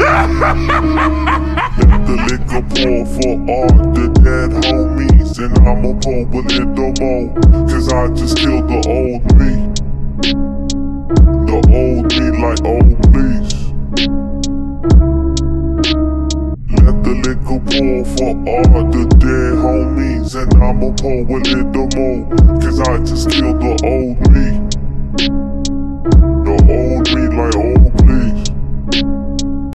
Let the liquor pour for all the dead homies. And I'm a pole with it the more. Cause I just killed the old me. The old me, like, oh, please. Let the liquor pour for all the dead homies. And I'm a pole with it the more. Cause I just killed the old me.